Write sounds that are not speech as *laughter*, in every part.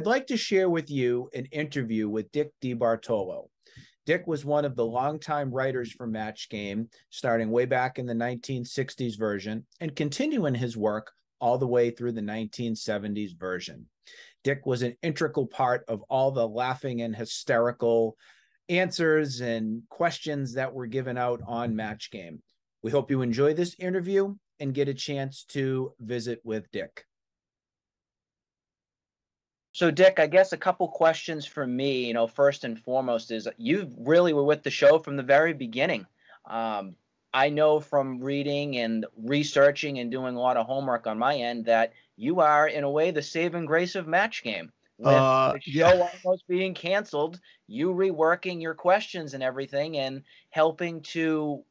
I'd like to share with you an interview with Dick DeBartolo. Dick was one of the longtime writers for Match Game, starting way back in the 1960s version and continuing his work all the way through the 1970s version. Dick was an integral part of all the laughing and hysterical answers and questions that were given out on Match Game. We hope you enjoy this interview and get a chance to visit with Dick. So, Dick, I guess a couple questions for me. You know, first and foremost is you really were with the show from the very beginning. Um, I know from reading and researching and doing a lot of homework on my end that you are, in a way, the saving grace of Match Game. With uh, the show yeah. almost being canceled, you reworking your questions and everything and helping to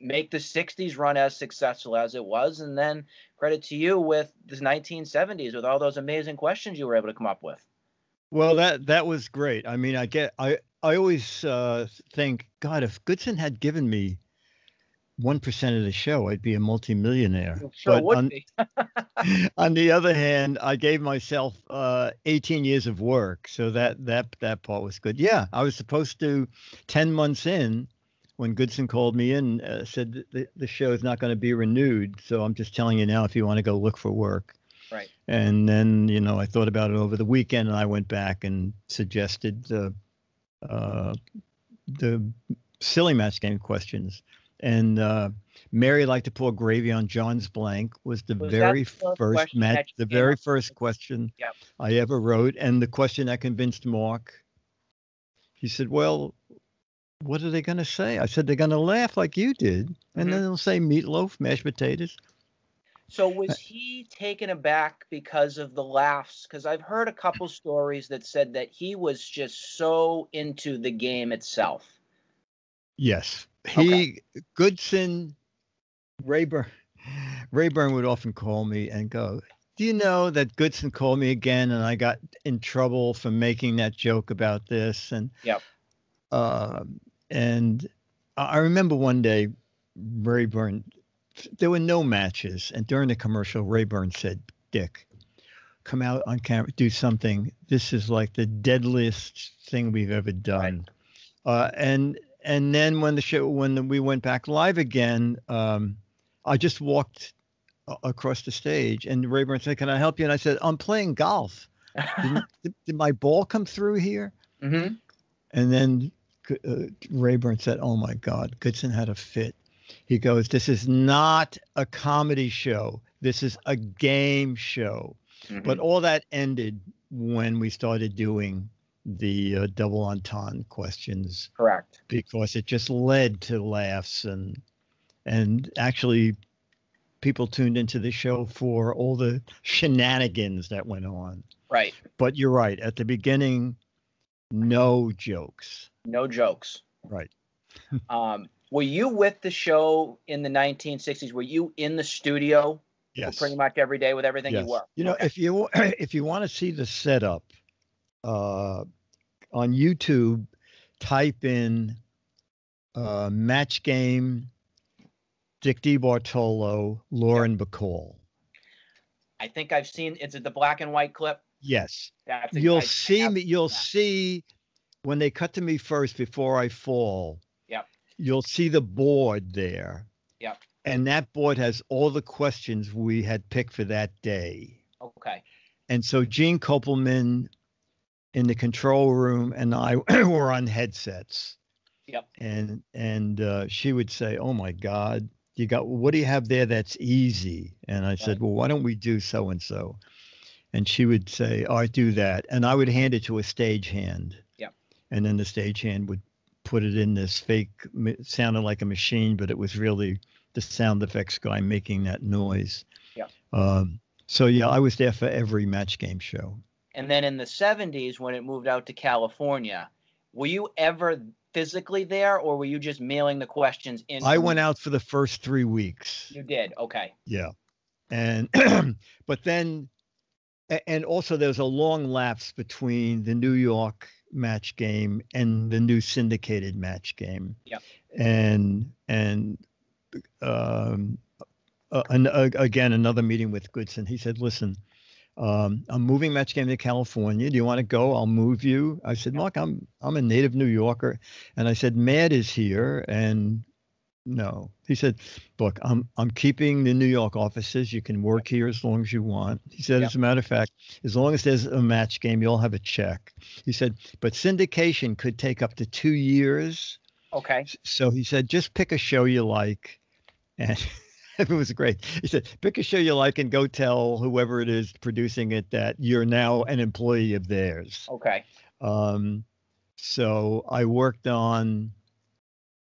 make the 60s run as successful as it was and then credit to you with the 1970s with all those amazing questions you were able to come up with. Well that that was great. I mean i get i i always uh, think god if goodson had given me 1% of the show i'd be a multimillionaire. Sure but would on, be. *laughs* *laughs* on the other hand i gave myself uh, 18 years of work so that that that part was good. Yeah i was supposed to 10 months in when Goodson called me in, uh, said the, the show is not going to be renewed. So I'm just telling you now if you want to go look for work. Right. And then, you know, I thought about it over the weekend and I went back and suggested the, uh, the silly match game questions. And uh, Mary liked to pour gravy on John's blank was the was very first match, the very first question yep. I ever wrote. And the question that convinced Mark, he said, well, what are they going to say? I said they're going to laugh like you did, and mm-hmm. then they'll say meatloaf, mashed potatoes. So was he taken aback because of the laughs? Because I've heard a couple stories that said that he was just so into the game itself. Yes, he okay. Goodson, Rayburn, Rayburn would often call me and go, "Do you know that Goodson called me again, and I got in trouble for making that joke about this?" And yep. Uh, and I remember one day, Rayburn, there were no matches. And during the commercial, Rayburn said, Dick, come out on camera, do something. This is like the deadliest thing we've ever done. Right. Uh, and and then when the show when we went back live again, um, I just walked across the stage, and Rayburn said, "Can I help you?" And I said, "I'm playing golf. *laughs* did, did, my ball come through here?" Mm-hmm. And then uh, Rayburn said, "Oh my God, Goodson had a fit." He goes, "This is not a comedy show. This is a game show." Mm-hmm. But all that ended when we started doing the uh, double entendre questions. Correct. Because it just led to laughs and and actually people tuned into the show for all the shenanigans that went on. Right. But you're right. At the beginning, no jokes. No jokes. Right. *laughs* um, were you with the show in the 1960s? Were you in the studio? Yes. Pretty much every day with everything yes. you were. You know, okay. if you *clears throat* if you want to see the setup, uh, on YouTube, type in uh, match game, Dick DeBartolo, Lauren yeah. Bacall. I think I've seen. Is it the black and white clip? Yes. That's you'll see me. You'll see when they cut to me first before I fall. Yep. You'll see the board there. Yep. And that board has all the questions we had picked for that day. Okay. And so Gene Kopelman in the control room and I *clears throat* were on headsets. Yep. And and uh, she would say, "Oh my God, you got what do you have there that's easy?" And I right. said, "Well, why don't we do so and so?" And she would say, "Oh, I do that," and I would hand it to a stagehand. Yeah. And then the stagehand would put it in this fake, sounded like a machine, but it was really the sound effects guy making that noise. Yeah. Um, so yeah, I was there for every match game show. And then in the '70s, when it moved out to California, were you ever physically there, or were you just mailing the questions in? I went out for the first three weeks. You did, okay. Yeah, and *clears throat* but then and also there's a long lapse between the New York match game and the new syndicated match game. Yeah. And and um, uh, uh, again another meeting with Goodson. He said, "Listen, Um, I'm moving match game to California. Do you want to go? I'll move you. I said, Mark, I'm I'm a native New Yorker, and I said, Matt is here, and no. He said, look, I'm I'm keeping the New York offices. You can work here as long as you want. He said, as a matter of fact, as long as there's a match game, you'll have a check. He said, but syndication could take up to two years. Okay. So he said, just pick a show you like, and. *laughs* it was great. He said, pick a show you like and go tell whoever it is producing it that you're now an employee of theirs. Okay. Um, so I worked on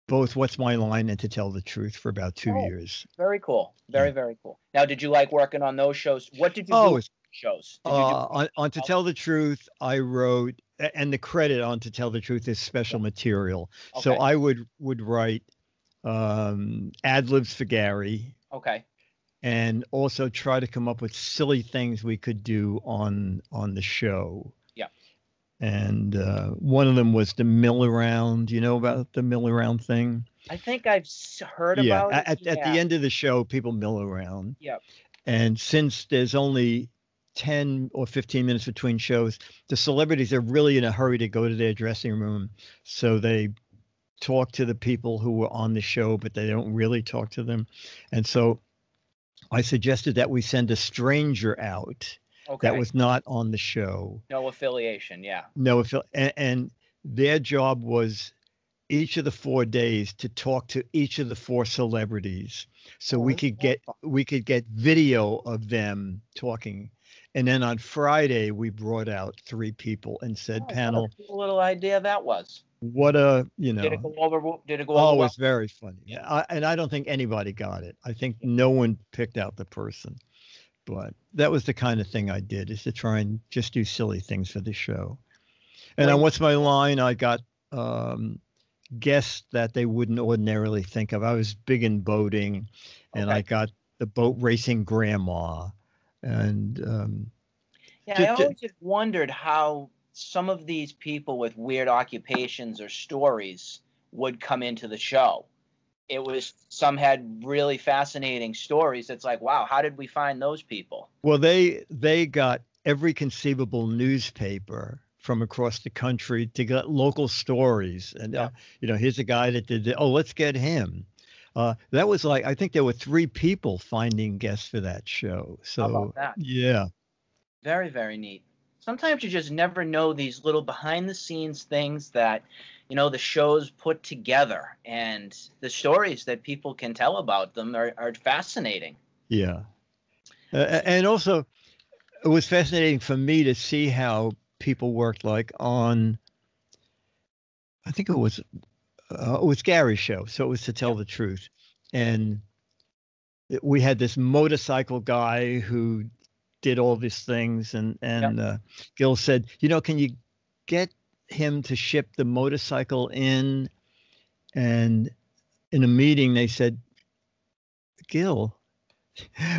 both What's My Line and To Tell the Truth for about two Oh. years. Very cool. Very, very cool. Now, did you like working on those shows? What did you Oh, do shows? Uh, do, on, on To. Tell the Truth, I wrote, and the credit on To Tell the Truth is special material. So I would would write um, ad libs for Gary, okay. and also try to come up with silly things we could do on on the show. Yeah. And uh, one of them was the mill around. You know about the mill around thing? I think I've heard yeah. about At, it. at the end of the show, people mill around. Yep. And since there's only 10 or 15 minutes between shows, the celebrities are really in a hurry to go to their dressing room. So they talk to the people who were on the show, but they don't really talk to them. And so I suggested that we send a stranger out Okay. that was not on the show. no affiliation. Yeah. No, if, and, and their job was each of the four days to talk to each of the four celebrities, so Oh, we could oh. get we could get video of them talking. And then on Friday, we brought out three people and said, Oh, what a "Panel, cool little idea that was. what a you know." Did it go over? Did it go Oh, over? it was very funny. Yeah, I, and I don't think anybody got it. I think no one picked out the person, but that was the kind of thing I did is to try and just do silly things for the show. And on what's my line? I got um, guests that they wouldn't ordinarily think of. I was big in boating, and I got the boat racing grandma, and um, Yeah, I always just wondered how some of these people with weird occupations or stories would come into the show. It was some had really fascinating stories. It's like, wow, how did we find those people? Well, they they got every conceivable newspaper from across the country to get local stories, and uh, you know, here's a guy that did. Oh, let's get him. Uh, that was like I think there were three people finding guests for that show. So that? yeah, Very, very neat. Sometimes you just never know these little behind the scenes things that, you know, the shows put together and the stories that people can tell about them are, are fascinating. yeah, uh, and also it was fascinating for me to see how people worked like on. I think it was uh, it was Gary's show, so it was to tell the truth, and we had this motorcycle guy who did all these things, and and uh, Gil said, you know, can you get him to ship the motorcycle in? And in a meeting, they said, Gil,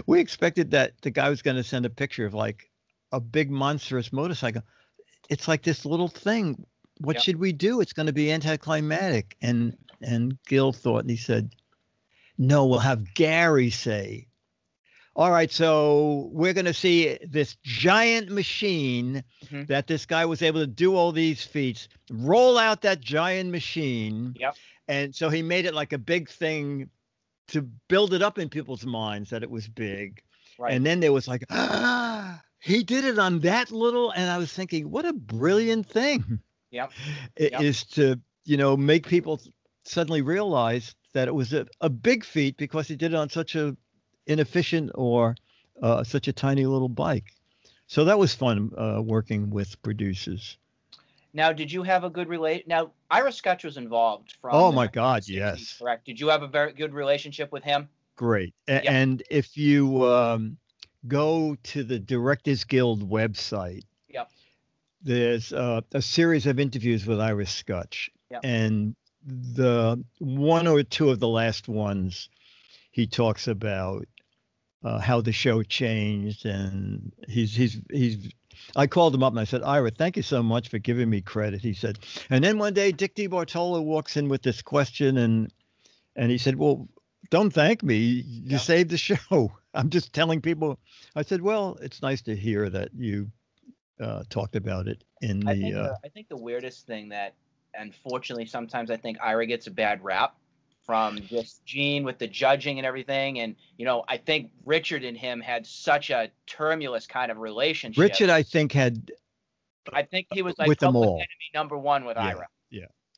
we expected that the guy was going to send a picture of like a big monstrous motorcycle. It's like this little thing. What Yep. should we do? It's going to be anticlimactic. And and Gil thought, and he said, "No, we'll have Gary say." All right, so we're going to see this giant machine Mhm. that this guy was able to do all these feats. Roll out that giant machine. Yep. And so he made it like a big thing to build it up in people's minds that it was big. Right. And then there was like, ah, he did it on that little. And I was thinking, what a brilliant thing Yep. it Yep. is to, you know, make people suddenly realize that it was a, a big feat because he did it on such a inefficient or uh, such a tiny little bike. So that was fun uh, working with producers. Now, did you have a good relate? Now, Ira Skutch was involved from. Oh my God, 1960s, yes. Correct. Did you have a very good relationship with him? Great. A- Yeah. And if you um, go to the Directors Guild website, Yep. there's uh, a series of interviews with Ira Skutch. Yep. And the one or two of the last ones, he talks about uh, how the show changed. And he's, he's, he's, I called him up and I said, Ira, thank you so much for giving me credit. He said, and then one day Dick DeBartolo walks in with this question and, and he said, well, don't thank me. You Yeah. saved the show. *laughs* I'm just telling people. I said, well, it's nice to hear that you uh, talked about it in I think, Uh, the, I think the weirdest thing that, unfortunately, sometimes I think Ira gets a bad rap from just Gene with the judging and everything. And, you know, I think Richard and him had such a tumultuous kind of relationship. Richard, I think, had I think he was like with them public all. enemy number one with Yeah. Ira.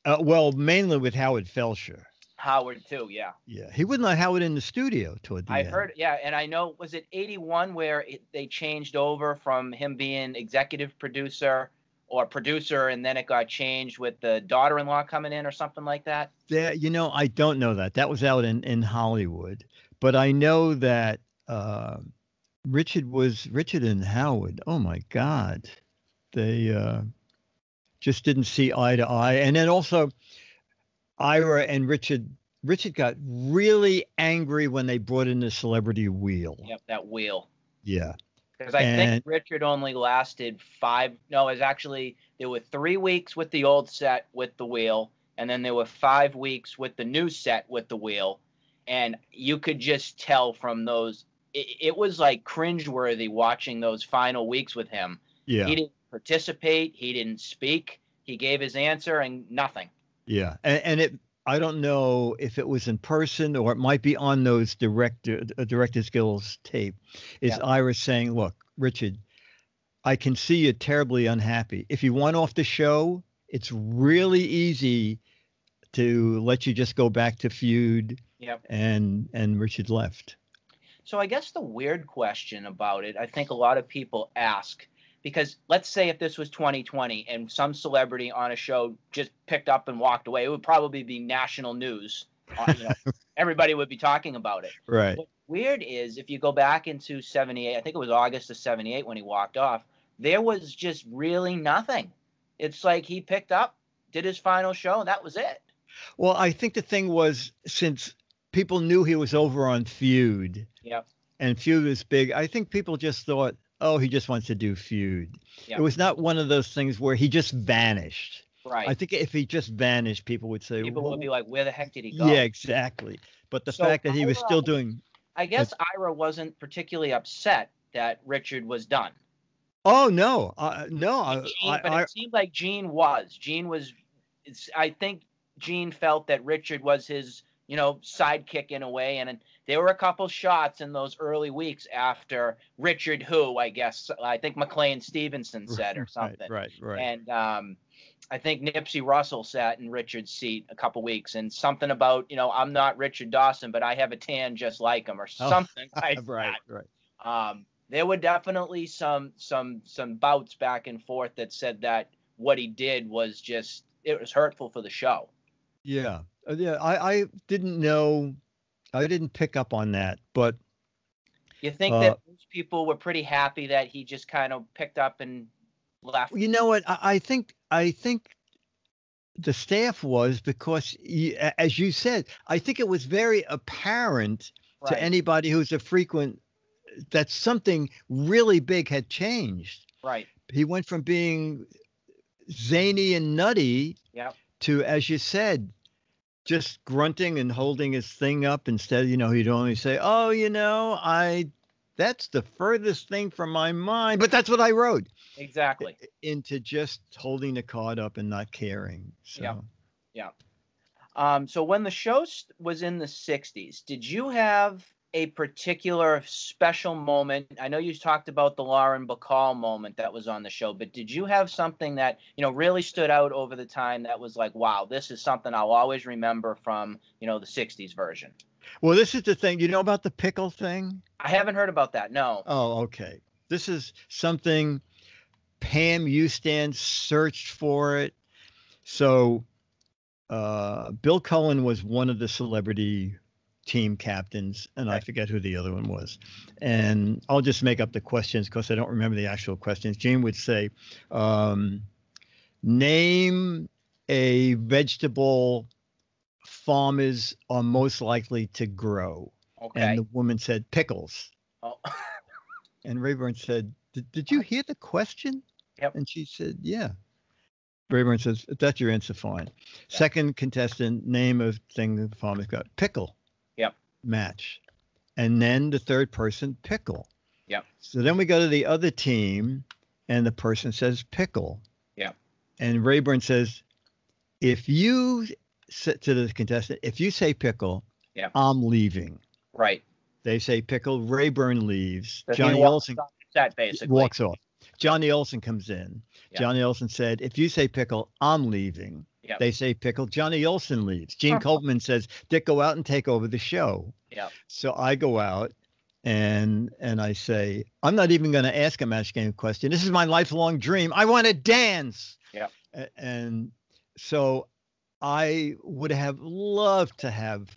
uh, well, mainly with Howard Felsher. Howard, too, yeah. Yeah, he wouldn't let Howard in the studio toward the I end. heard, yeah, and I know was it '81 where it, they changed over from him being executive producer or producer, and then it got changed with the daughter-in-law coming in or something like that. There, you know, I don't know that. That was out in in Hollywood, but I know that uh, Richard was Richard and Howard. Oh my God, they uh, just didn't see eye to eye. And then also, Ira and Richard. Richard got really angry when they brought in the celebrity wheel. Yep, that wheel. Yeah, Because I And- think Richard only lasted five. No, it was actually there were three weeks with the old set with the wheel, and then there were five weeks with the new set with the wheel, and you could just tell from those. It, it was like cringeworthy watching those final weeks with him. yeah, He didn't participate. He didn't speak. He gave his answer and nothing. yeah. And, and it. I don't know if it was in person or it might be on those director uh, director's Guild tape. Is Yeah. Ira saying, "Look, Richard, I can see you're terribly unhappy. If you want off the show, it's really easy to let you just go back to feud." Yep. And and Richard left. So I guess the weird question about it, I think a lot of people ask because let's say if this was 2020 and some celebrity on a show just picked up and walked away, it would probably be national news. Uh, you know, *laughs* everybody would be talking about it. Right. What's weird is if you go back into 78, I think it was August of 78 when he walked off, there was just really nothing. It's like he picked up, did his final show, and that was it. Well, I think the thing was since people knew he was over on feud. Yep. and feud was big. I think people just thought, oh, he just wants to do feud. It was not one of those things where he just vanished. Right. I think if he just vanished, people would say, People "Wha- would be like, where the heck did he go? yeah, exactly. But the So fact that he was still doing, I guess Ira wasn't particularly upset that Richard was done. oh no, uh, no, Gene, I, but I, it seemed like Gene was. Gene was. It's, I think Gene felt that Richard was his, you know, sidekick in a way, and, and there were a couple shots in those early weeks after Richard, who I guess I think McLean Stevenson said or *laughs* something, right, right, right. and um, I think Nipsey Russell sat in Richard's seat a couple weeks, and something about, you know, I'm not Richard Dawson, but I have a tan just like him, or Oh, something *laughs* like right, that right. um, there were definitely some some some bouts back and forth that said that what he did was just it was hurtful for the show. Yeah, yeah. I, I didn't know, I didn't pick up on that, but You think Uh, that most people were pretty happy that he just kind of picked up and left? You know what? I, I think I think the staff was because, as you said, I think it was very apparent Right. to anybody who's a frequent that something really big had changed. right. He went from being zany and nutty Yep. to, as you said, just grunting and holding his thing up instead. You know, he'd only say, "Oh, you know, I." That's the furthest thing from my mind, but that's what I wrote Exactly. into just holding the card up and not caring. So Yeah. Um, so when the show st- was in the 60s, did you have a particular special moment? I know you talked about the Lauren Bacall moment that was on the show, but did you have something that, you know, really stood out over the time that was like, wow, this is something I'll always remember from, you know, the 60s version? well, this is the thing. You know about the pickle thing? I haven't heard about that. No. Oh, okay. This is something Pam Ustan searched for it. So uh, Bill Cullen was one of the celebrity team captains, and I forget who the other one was. And I'll just make up the questions because I don't remember the actual questions. Gene would say, um, "Name a vegetable farmers are most likely to grow." Okay. And the woman said, "Pickles." oh. *laughs* And Rayburn said, did, you hear the question? Yep. And she said, Yeah. Rayburn says, that's your answer, fine. Yeah. Second contestant, name of thing the farmer's got. Pickle. Match. And then the third person, pickle. Yep. So then we go to the other team, and the person says pickle. Yep. And Rayburn says, if you sit to the contestant, if you say pickle, Yep. I'm leaving. Right. They say pickle, Rayburn leaves. So Johnny Olson set basically. walks off. Johnny Olson comes in. Yeah. Johnny Olson said, if you say pickle, I'm leaving. Yep. They say pickle, Johnny Olson leaves. Gene Uh-huh. Coleman says, Dick, go out and take over the show. Yep. So I go out and and I say, I'm not even going to ask a match game question. This is my lifelong dream. I want to dance. Yep. A- And so I would have loved to have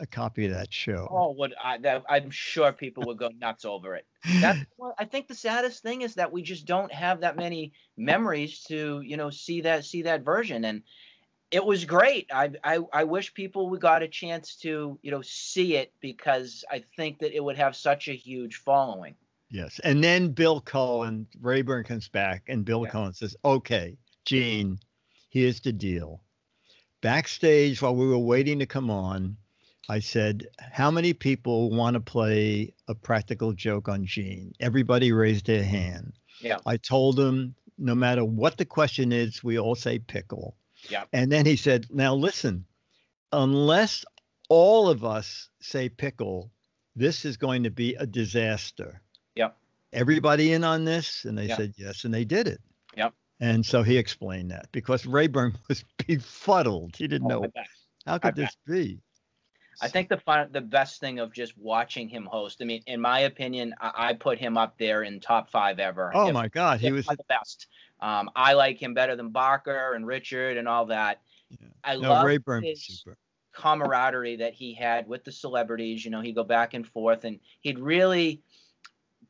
a copy of that show. Oh, would I? That, I'm sure people would go nuts over it. That's *laughs* what I think. The saddest thing is that we just don't have that many memories to, you know, see that see that version, and it was great. I I, I wish people would got a chance to, you know, see it because I think that it would have such a huge following. Yes. And then Bill Cullen, Rayburn comes back, and Bill Yeah. Cullen says, Okay, Gene, here's the deal. Backstage, while we were waiting to come on, I said, How many people want to play a practical joke on Gene? Everybody raised their hand. Yeah. I told them, no matter what the question is, we all say pickle. Yeah. And then he said, Now listen, unless all of us say pickle, this is going to be a disaster. Yep. Everybody in on this? And they Yep. said yes, and they did it. Yep. And so he explained that because Rayburn *laughs* was befuddled. He didn't Oh, know how could this be. I think the fun, the best thing of just watching him host. I mean, in my opinion, I, I put him up there in top five ever. Oh if my God, he was. the best. Um, I like him better than Barker and Richard and all that. Yeah. I No, love Rayburn his super. camaraderie that he had with the celebrities. You know, he'd go back and forth, and he'd really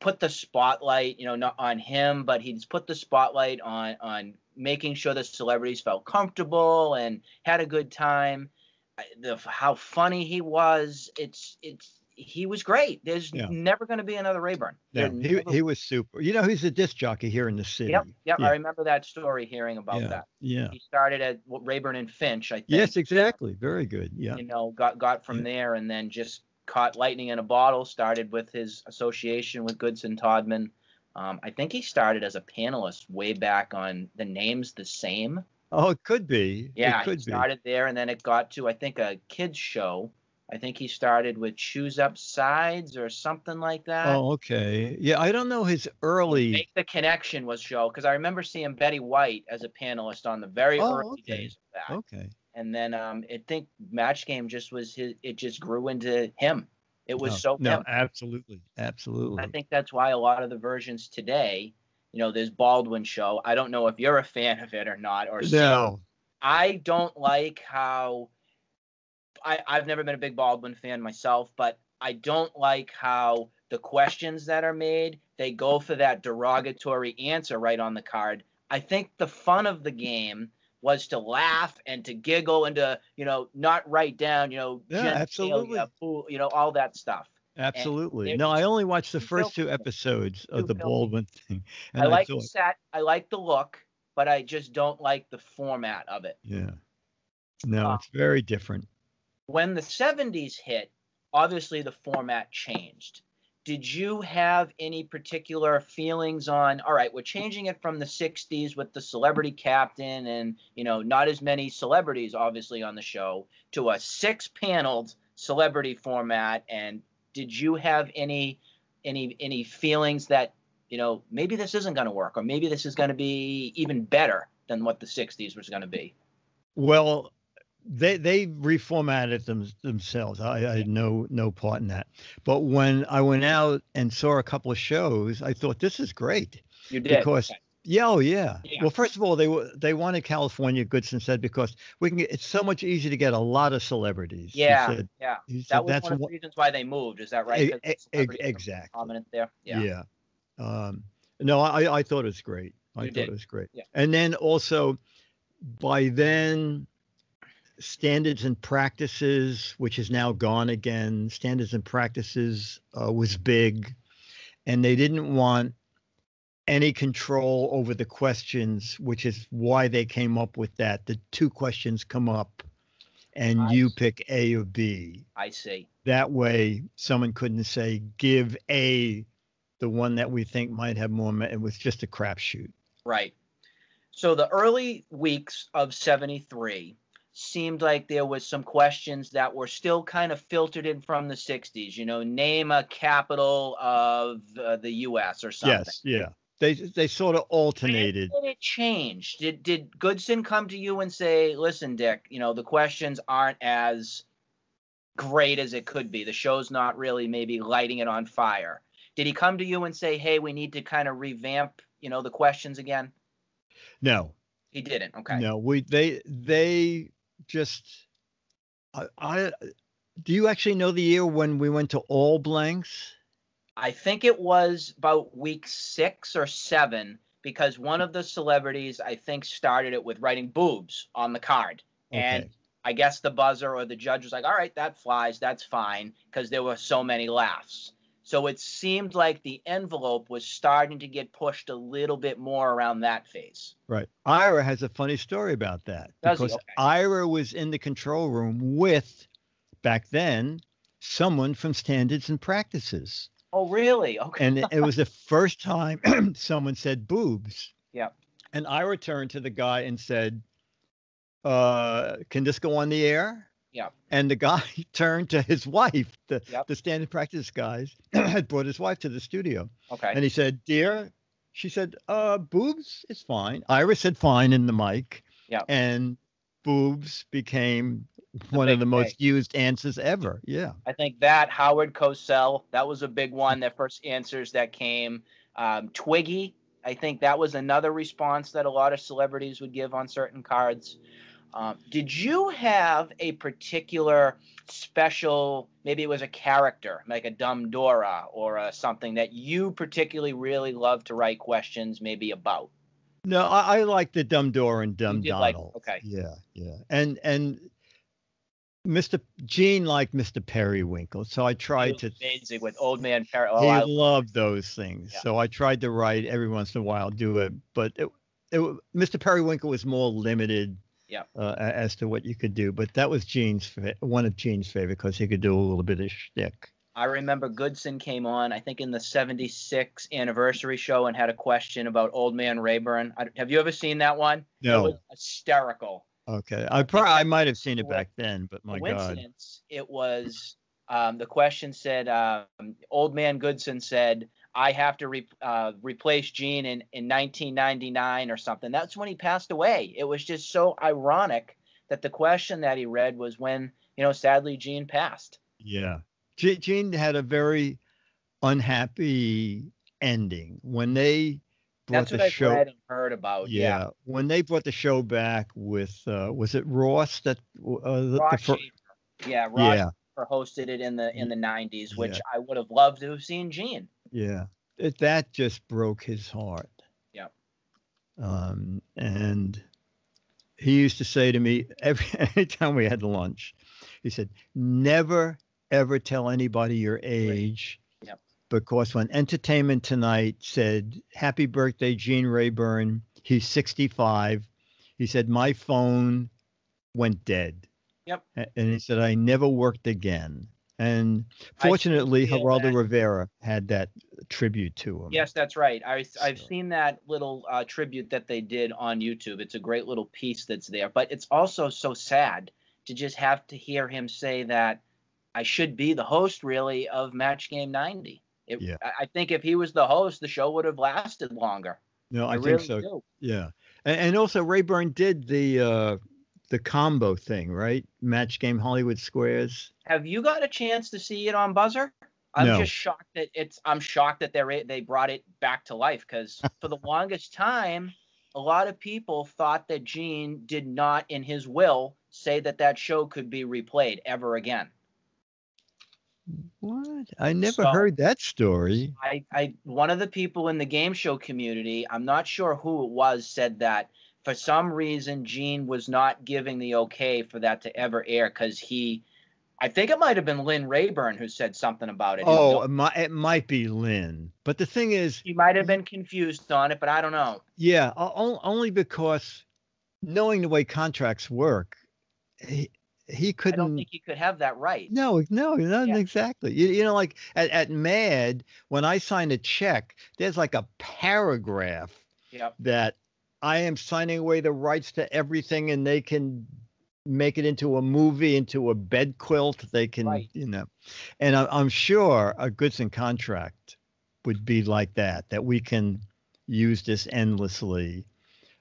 put the spotlight, you know, not on him, but he'd put the spotlight on on making sure the celebrities felt comfortable and had a good time. The how funny he was. It's it's he was great. There's Yeah. never going to be another Rayburn. Yeah, he, never he was super. You know, he's a disc jockey here in the city. Yep, yep. Yeah. I remember that story, hearing about yeah, that. yeah. He started at what, Rayburn and Finch, I think. Yes, exactly. Very good. Yeah. You know, got got from there, and then just caught lightning in a bottle. Started with his association with Goodson Todman. Um, I think he started as a panelist way back on the names the same. Oh, it could be. Yeah, it could he started there, and then it got to I think a kids show. I think he started with Choose Up Sides or something like that. Oh, okay. Yeah, I don't know his early. Make the Connection was show because I remember seeing Betty White as a panelist on the very Oh, early okay. days of that. Okay. and then um, I think Match Game just was his. It just grew into him. It was no, so no, him. absolutely, absolutely. I think that's why a lot of the versions today, you know, there's Baldwin show. I don't know if you're a fan of it or not, or no. I don't like how. I I've never been a big Baldwin fan myself, but I don't like how the questions that are made they go for that derogatory answer right on the card. I think the fun of the game was to laugh and to giggle and to you know not write down you know Yeah, absolutely. fool, you know all that stuff. Absolutely. No, I only watched the first two episodes of the. Baldwin thing, *laughs* and I I, like thought, the set, I like the look, but I just don't like the format of it. yeah, no, Uh, it's very different. when the 70s hit, obviously the format changed. Did you have any particular feelings on, all right, we're changing it from the 60s with the celebrity captain and, you know, not as many celebrities obviously on the show to a six-paneled celebrity format and did you have any any any feelings that, you know, maybe this isn't going to work or maybe this is going to be even better than what the 60s was going to be? Well, they they reformatted them themselves. I, I had no no part in that. But when I went out and saw a couple of shows, I thought this is great. You did. Because- Okay. Yeah, oh yeah. Yeah. Well, first of all, they were they wanted California. Goodson said because we can get it's so much easier to get a lot of celebrities. He Yeah, said- yeah. said That was that's one of the what- reasons why they moved. Is that right? E- 'Cause e- ex- celebrities are exactly. Prominent there. Yeah. Yeah. Um, no, I, I thought it was great. I You thought did. it was great. Yeah. And then also, by then, standards and practices, which is now gone again, standards and practices uh, was big, and they didn't want any control over the questions, which is why they came up with that. The two questions come up, and I you see. pick A or B. I see. That way, someone couldn't say give A the one that we think might have more. me-" It was just a crapshoot. Right. So the early weeks of 73 seemed like there was some questions that were still kind of filtered in from the 60s, you know, name a capital of uh, the US or something. Yes, yeah. They they sort of alternated. Did it change? Did did Goodson come to you and say, "Listen, Dick, you know, the questions aren't as great as it could be. The show's not really maybe lighting it on fire." Did he come to you and say, "Hey, we need to kind of revamp, you know, the questions again"? No, He didn't. Okay. no. We they they just. I, I do you actually know the year when we went to all blanks? I think it was about week six or seven because one of the celebrities I think started it with writing boobs on the card. And I guess the buzzer or the judge was like, all right, that flies, that's fine, because there were so many laughs. So it seemed like the envelope was starting to get pushed a little bit more around that phase. Right. Ira has a funny story about that Does because Okay. Ira was in the control room with, back then, someone from Standards and Practices. Oh, really? Okay. And it, it was the *laughs* first time *clears throat* someone said boobs. Yeah. And I returned to the guy and said, uh, Can this go on the air? Yeah. And the guy *laughs* turned to his wife, the, Yep. the standard practice guys *clears throat* had brought his wife to the studio. okay. And he said, Dear, she said, uh, boobs is fine. Ira said fine in the mic. Yeah. And boobs became *laughs* one of the most thing. used answers ever. Yeah. I think that Howard Cosell, that was a big one. The first answers that came. Um, Twiggy, I think that was another response that a lot of celebrities would give on certain cards. Um, did you have a particular special, maybe it was a character, like a dumb Dora or uh, something that you particularly really loved to write questions maybe about? No, I, I like the dumb door and dumb did like- Donald. okay. Yeah, yeah. And and Mr. Gene liked Mr. Periwinkle, so I tried to. amazing with Old Man Perry. Oh, he I, loved those things, Yeah. so I tried to write every once in a while, do it. But it, it, Mr. Periwinkle was more limited. Yeah. Uh, as to what you could do, but that was Gene's fa- one of Gene's favorite because he could do a little bit of shtick. I remember Goodson came on, I think in the 76 anniversary show and had a question about Old Man Rayburn. I, have you ever seen that one? It No. was hysterical. Okay, I probably I might have seen it back then, but my God, it was um, the question said, um, Old Man Goodson said, I have to re- uh, replace Gene in, in 1999 or something. That's when he passed away. It was just so ironic that the question that he read was when, you know, sadly Gene passed. Yeah. Ge- Gene had a very unhappy ending when they brought That's what the I've show. read and heard about. yeah. Yeah. when they brought the show back with uh, was it Ross that uh, the, the Ross fir- Yeah, Ross yeah hosted it in the in the 90s, which Yeah. I would have loved to have seen Gene. yeah it, that just broke his heart. Yeah. Um, and he used to say to me every *laughs* every time we had lunch, he said, "Never ever tell anybody your age." Yep. Because when Entertainment Tonight said, "Happy birthday, Gene Rayburn," he's 65. He said, "My phone went dead." Yep. And he said, "I never worked again." And fortunately, Geraldo that- Rivera had that tribute to him. Yes, that's right. I, I've So- seen that little uh, tribute that they did on YouTube. It's a great little piece that's there, but it's also so sad to just have to hear him say that I should be the host, really, of Match Game 90. It, Yeah. I I think if he was the host, the show would have lasted longer. No, I, think really so. do. Yeah, and, and also Rayburn did the uh, the combo thing, right? Match game Hollywood Squares. Have you got a chance to see it on Buzzr? I'm No. just shocked that it's. I'm shocked that they they brought it back to life because *laughs* for the longest time, a lot of people thought that Gene did not, in his will, say that that show could be replayed ever again. What? I never So- heard that story. I, I, one of the people in the game show community, I'm not sure who it was, said that for some reason Gene was not giving the okay for that to ever air because he, I think it might have been Lynn Rayburn who said something about it. Oh, it might, it might be Lynn, but the thing is, He might have been confused on it, but I don't know. yeah, only because knowing the way contracts work, he, couldn't. I don't think he could have that right. No, no, not Yeah. exactly. You, you know, like at, at MAD, when I sign a check, there's like a paragraph Yep. that I am signing away the rights to everything and they can make it into a movie, into a bed quilt. They can, Right. you know, and I, I'm sure a Goodson contract would be like that, that we can use this endlessly.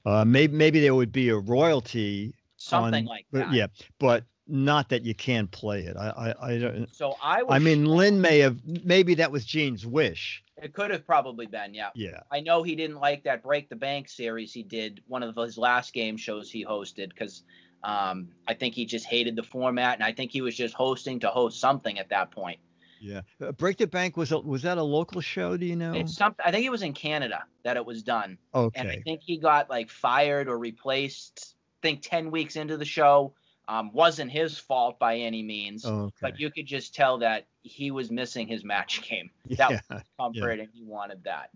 Uh, maybe, maybe there would be a royalty Something on- like but that. Yeah, but not that you can't play it. I, I, I don't. So I was I mean, Lynn may have. Maybe that was Gene's wish. it could have probably been, yeah. Yeah. I know he didn't like that Break the Bank series he did, one of his last game shows he hosted, because um, I think he just hated the format, and I think he was just hosting to host something at that point. Yeah. Uh, Break the Bank was a, was that a local show? Do you know? It's something. I think it was in Canada that it was done, Okay. and I think he got like fired or replaced. I think ten weeks into the show, um, wasn't his fault by any means, okay. but you could just tell that he was missing his match *laughs* game. that yeah. comfort and he wanted that.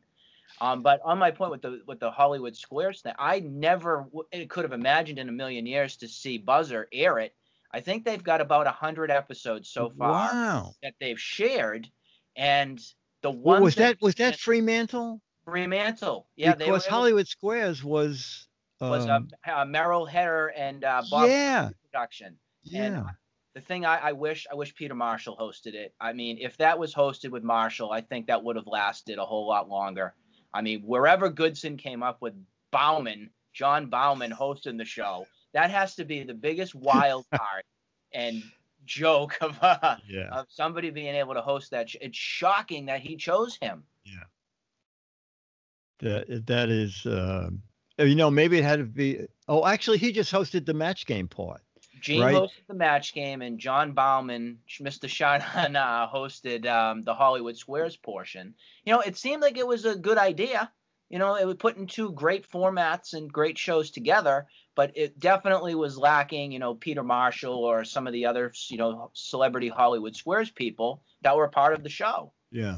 Um, but on my point with the with the Hollywood Squares thing, I never w- could have imagined in a million years to see Buzzr air it. I think they've got about hundred episodes so far Wow. that they've shared, and the Well, one was that was that Fremantle? Fremantle? Yeah, because Hollywood Squares was. Was um, uh, uh, Merrill Heatter and uh, Bob yeah. production. Yeah. And the thing I, I wish I wish Peter Marshall hosted it. I mean, if that was hosted with Marshall, I think that would have lasted a whole lot longer. I mean, wherever Goodson came up with Bauman, Jon Bauman hosting the show, that has to be the biggest wild *laughs* card and joke of uh, yeah. of somebody being able to host that. It's shocking that he chose him. Yeah. That that is. Uh, you know, maybe it had to be. Oh, actually, he just hosted the match game part. Gene Right. hosted the match game, and Jon Bauman, Mr. Sha Na Na, *laughs* uh, hosted um, the Hollywood Squares portion. You know, it seemed like it was a good idea. You know, it was putting two great formats and great shows together, but it definitely was lacking. You know, Peter Marshall or some of the other, you know, celebrity Hollywood Squares people that were part of the show. Yeah.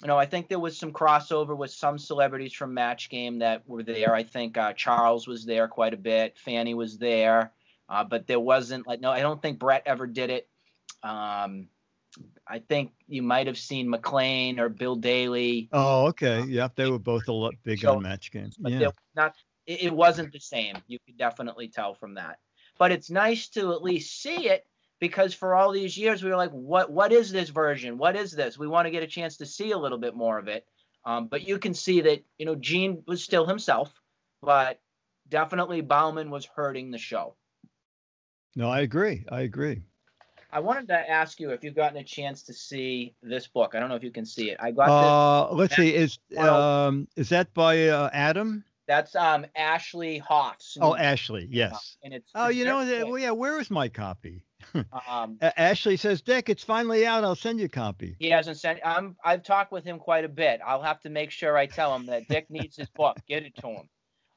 You know, I think there was some crossover with some celebrities from Match Game that were there. I think uh, Charles was there quite a bit. Fannie was there, uh, but there wasn't like no. I don't think Brett ever did it. Um, I think you might have seen McLean or Bill Daly, Oh, okay. Yep, they were both a lot big So- on match games. but Yeah. not. It, it wasn't the same. You could definitely tell from that. But it's nice to at least see it because for all these years we were like, what What is this version? What is this? We want to get a chance to see a little bit more of it. Um, but you can see that you know Gene was still himself, but definitely Bauman was hurting the show. No, I agree. I agree. I wanted to ask you if you've gotten a chance to see this book. I don't know if you can see it. I got this. Uh, let's see. Is um is that by uh, Adam? That's um Ashley Hoff's. Oh, Ashley. Yes. and it's Oh, you know, well, yeah. Where is my copy? Good. um, Ashley says, Dick, it's finally out. I'll send you a copy. He hasn't sent. I'm. I've talked with him quite a bit. I'll have to make sure I tell him that Dick needs his book. Get it to him.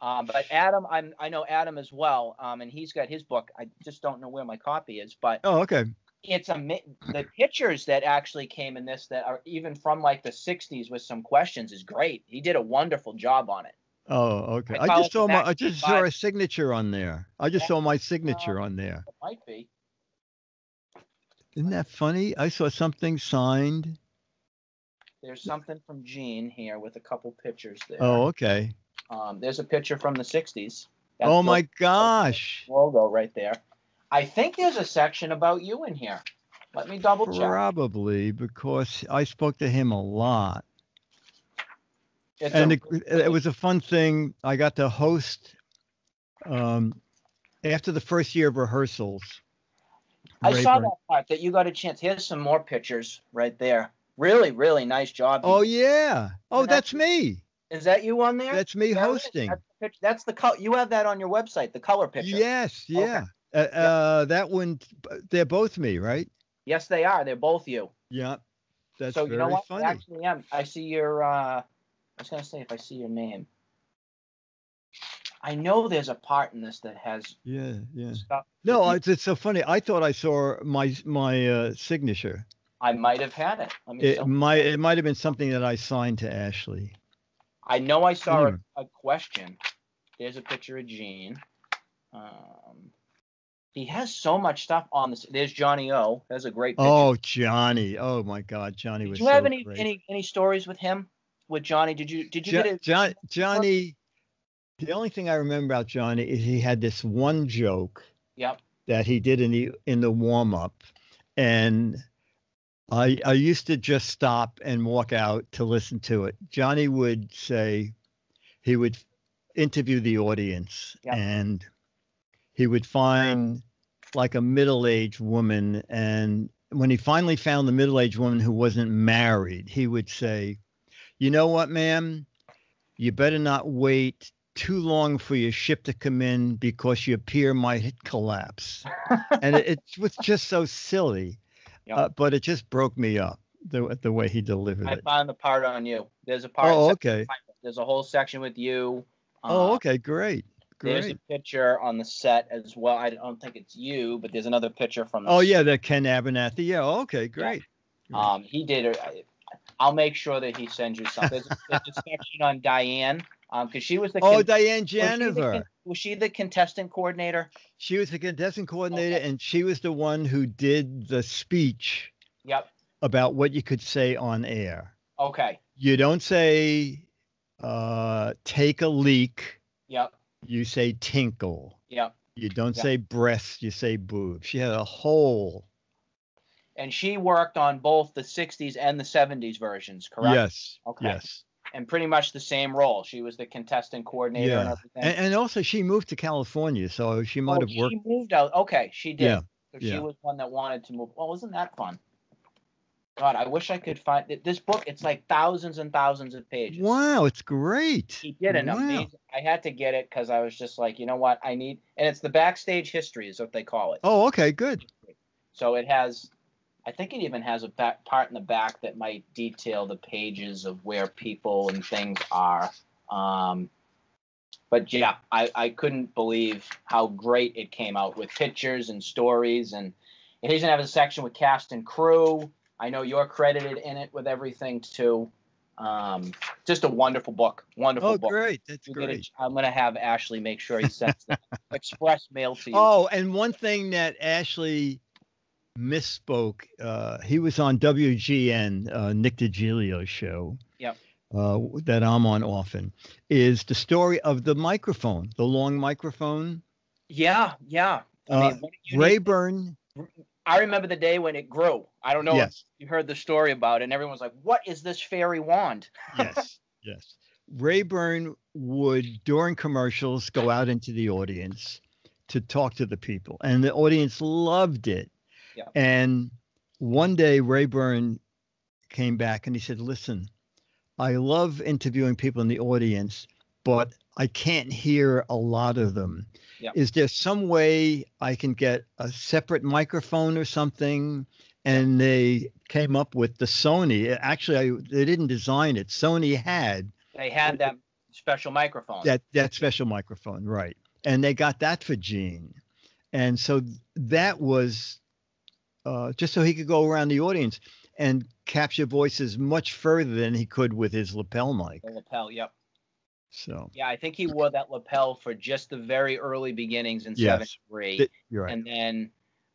Um, but Adam, I'm. I know Adam as well. Um, and he's got his book. I just don't know where my copy is. But Oh, okay. it's a the pictures that actually came in this that are even from like the '60s with some questions is great. He did a wonderful job on it. Oh, okay. I I just saw my. I just saw a signature on there. I just Yeah. saw my signature on there. It might be. Isn't that funny? I saw something signed. There's something from Gene here with a couple pictures there. Oh, okay. Um, there's a picture from the '60s. That's Oh my gosh. logo right there. I think there's a section about you in here. Let me double check. Probably because I spoke to him a lot. It's and a- it, it was a fun thing. I got to host um, after the first year of rehearsals. I saw that part that you got a chance. Here's some more pictures right there. Really, really nice job. Oh yeah. Oh, And that's- that's me. Is that you on there? That's me is. hosting. That's the, that's the color. You have that on your website, the color picture. Yes. Okay. Yeah. Uh, uh, that one. They're both me, right? Yes, they are. They're both you. Yeah. That's so you know what? I funny. actually am. I see your. uh I was gonna say if I see your name. I know there's a part in this that has yeah. Yeah. stuff. No, it's, it's so funny. I thought I saw my my uh, signature. I might have had it. Let me. It might it might have been something that I signed to Ashley. I know I saw a, a question. There's a picture of Gene. Um, he has so much stuff on this. There's Johnny O. That's a great picture. Oh, Johnny. Oh my God, Johnny did was you have so any great. any any stories with him? With Johnny? Did you did you Jo- get it? John, Johnny, the only thing I remember about Johnny is he had this one joke Yep. that he did in the in the warm up, and I I used to just stop and walk out to listen to it. Johnny would say he would interview the audience Yeah. and he would find like a middle-aged woman and when he finally found the middle-aged woman who wasn't married he would say you know what ma'am you better not wait too long for your ship to come in because your pier might collapse and it, it was just so silly Yeah. uh, but it just broke me up the, the way he delivered I it I found the part on you. There's a part. oh okay There's a whole section with you. oh Uh, okay great There's a picture on the set as well. I don't think it's you, but there's another picture from. The oh yeah the ken abernathy yeah okay great Great. Um, he did I'll make sure that he sends you something. There's, there's a section on Diane, um, because she was the. oh con- diane was she the Was she the contestant coordinator? She was the contestant coordinator, Okay. and she was the one who did the speech Yep. about what you could say on air. Okay. You don't say uh, "take a leak." Yep. You say "tinkle." Yep. You don't Yeah. say breast. You say boob. She had a whole. And she worked on both the 60s and the 70s versions, correct? Yes. Okay. Yes. And pretty much the same role. She was the contestant coordinator and Yeah. everything. And, and also, she moved to California, so she might Oh, have worked. She moved out. Okay, she did. Yeah, So she was one that wanted to move. Well, wasn't that fun? God, I wish I could find. This book. It's like thousands and thousands of pages. Wow, it's great. He did an Wow. amazing. I had to get it because I was just like, you know what, I need, and it's the backstage history is what they call it. Oh, okay, good. So it has, I think it even has a back part in the back that might detail the pages of where people and things are. Um, but yeah, I, I couldn't believe how great it came out with pictures and stories, and it even have a section with cast and crew. I know you're credited in it with everything too. Um, just a wonderful book, wonderful Oh, book. great. That's You get great. it. I'm gonna have Ashley make sure he sends the *laughs* express mail to you. Oh, and one thing that Ashley misspoke, uh, he was on WGN, uh, Nick Digilio's show. Yep. Uh, that I'm on often is the story of the microphone, the long microphone. Yeah, yeah. I Uh, mean, what a unique- Rayburn, I remember the day when it grew. I don't know if you heard the story about it, and everyone's like, "What is this fairy wand?" *laughs* yes, yes. Rayburn would during commercials go out into the audience to talk to the people, and the audience loved it. Yeah. And one day Rayburn came back and he said, "Listen, I love interviewing people in the audience, but I can't hear a lot of them. Yeah. Is there some way I can get a separate microphone or something?" And they came up with the Sony. Actually, I, they didn't design it. Sony had They had that special microphone. that that special microphone, right? And they got that for Gene, and so that was uh, just so he could go around the audience and capture voices much further than he could with his lapel mic. the lapel. Yep. So Yeah, I think he wore that lapel for just the very early beginnings in '73, Yes. '73, th- you're right. and then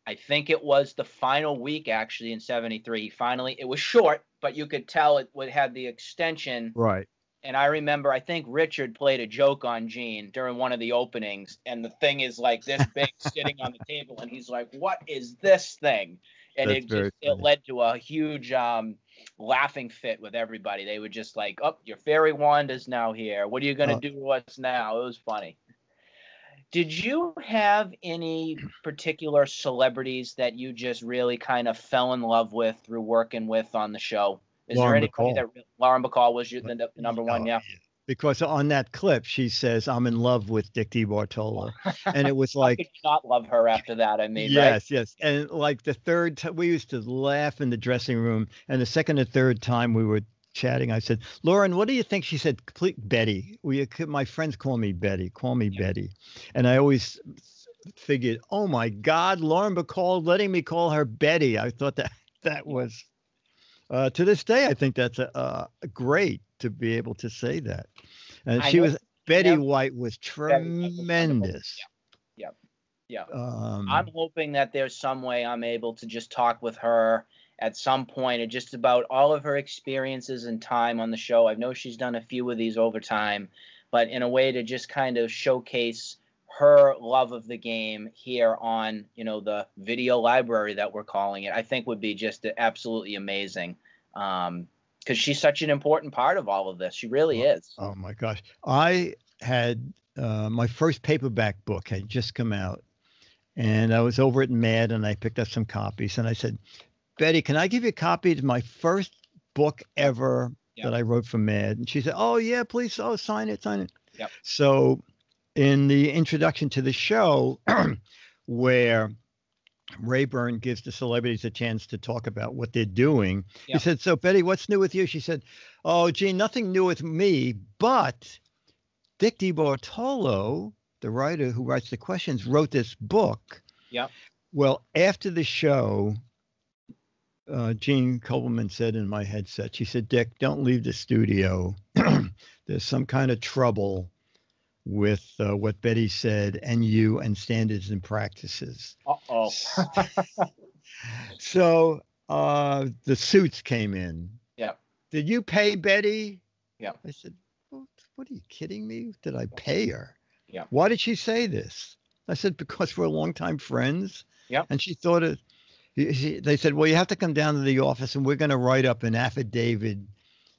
I think it was the final week actually in '73. Finally, it was short, but you could tell it would had the extension. right. And I remember, I think Richard played a joke on Gene during one of the openings, and the thing is like this *laughs* big sitting on the table, and he's like, "What is this thing?" And That's it just it led to a huge um, laughing fit with everybody. They were just like, "Oh, your fairy wand is now here. What are you gonna Uh, do to us now?" It was funny. Did you have any particular celebrities that you just really kind of fell in love with through working with on the show? Is there Lauren anybody Bacall. that Lauren Bacall was your, the, the number one? Oh, Yeah. Because on that clip, she says, "I'm in love with Dick DeBartolo," *laughs* and it was like could not love her after that? I mean, right? yes, yes. And like the third time, we used to laugh in the dressing room. And the second and third time we were chatting, I said, Lauren, what do you think? She said, "Cle- Betty. We, my friends call me Betty. Call me Betty. And I always figured, oh my God, Lauren Bacall letting me call her Betty. I thought that that was, uh, to this day, I think that's a, uh, great to be able to say that. And I she know- was, Betty yeah. White was White was wonderful. tremendous. Yep. Yeah. Um, I'm hoping that there's some way I'm able to just talk with her at some point and just about all of her experiences and time on the show. I know she's done a few of these over time, but in a way to just kind of showcase her love of the game here on, you know, the video library that we're calling it, I think would be just absolutely amazing. Um, because she's such an important part of all of this. She really Oh, is. Oh my gosh. I had uh, my first paperback book had just come out, and I was over at Mad and I picked up some copies and I said, Betty, can I give you a copy of my first book ever Yeah. that I wrote for Mad? And she said, Oh, yeah, please. Oh, sign it, sign it. Yep. So, in the introduction to the show, *clears throat* where Rayburn gives the celebrities a chance to talk about what they're doing. He said, So, Betty, what's new with you? She said, Oh, Gene, nothing new with me, but Dick DeBartolo, the writer who writes the questions, wrote this book. Yep. Well, after the show, uh, Gene Coleman said in my headset, she said, Dick, don't leave the studio. *clears throat* There's some kind of trouble with uh, what Betty said and you and standards and practices. Uh oh. *laughs* So uh, the suits came in. Yeah. Did you pay Betty? Yeah. I said, what, what are you kidding me? Did I pay her? Yeah. Why did she say this? I said, because we're longtime friends. Yeah. And she thought it, he- he- they said, well, you have to come down to the office and we're going to write up an affidavit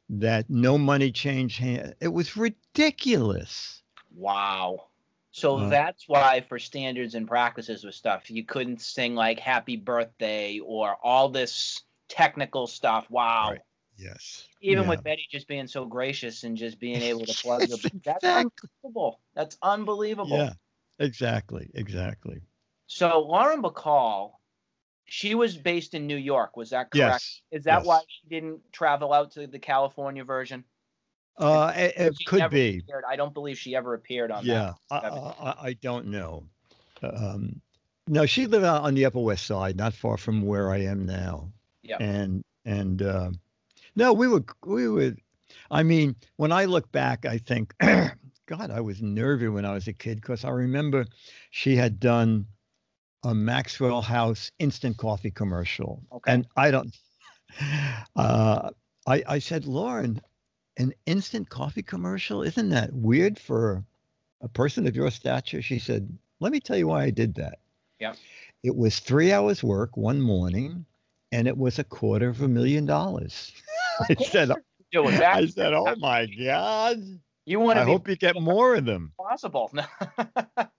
that no money changed hands. It was ridiculous. Wow. So Uh, that's why for standards and practices with stuff, you couldn't sing like happy birthday or all this technical stuff. Wow. Right. Yes. Even Yeah. with Betty just being so gracious and just being able to *laughs* plug Yes, the that's exactly. unbelievable. That's unbelievable. Yeah. Exactly. Exactly. So Lauren Bacall, she was based in New York, was that correct? Yes. Is that yes. why she didn't travel out to the California version? Uh, it, it could be. appeared- I don't believe she ever appeared on Yeah, I, I- I don't know. Um, no, she lived out on the Upper West Side, not far from where I am now. Yeah. And and uh, no, we were we were. I mean, when I look back, I think, *clears throat* God, I was nervy when I was a kid because I remember she had done a Maxwell House instant coffee commercial, Okay. and I don't. *laughs* Uh, I I said, Lauren, an instant coffee commercial isn't that weird for a person of your stature? She said, Let me tell you why I did that. Yeah. It was three hours work one morning, and it was a quarter of a million dollars. *laughs* I said, Do it back. I said, Oh *laughs* my God. you want to be hope you get more of them. possible. *laughs*